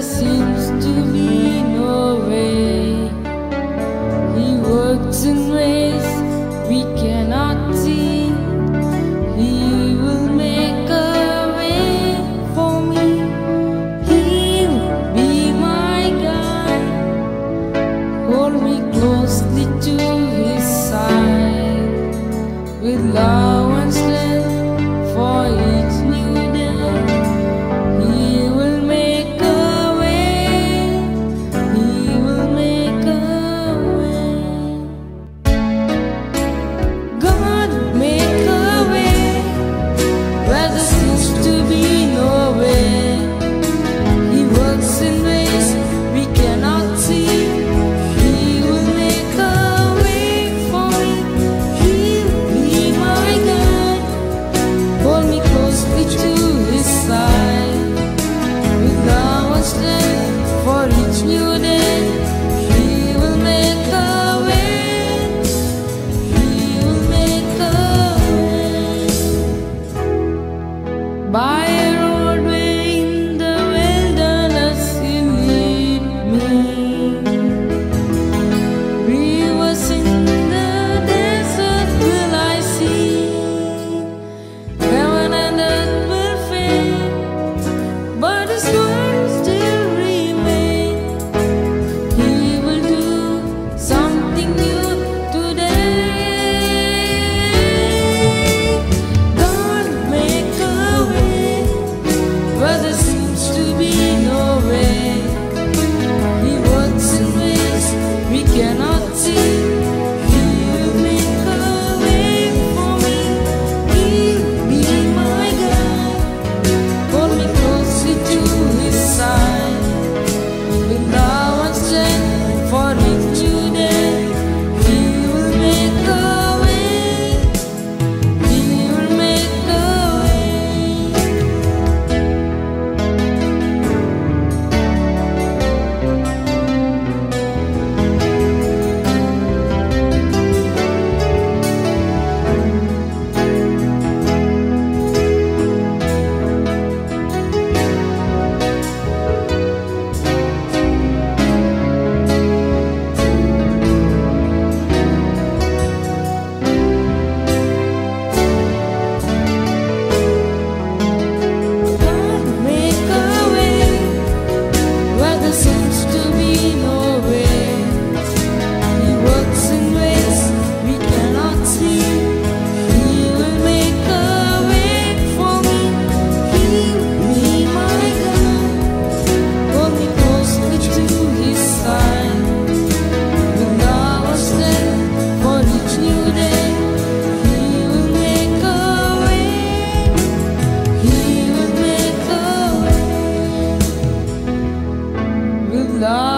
seems to be no way. He works in ways we cannot see. love.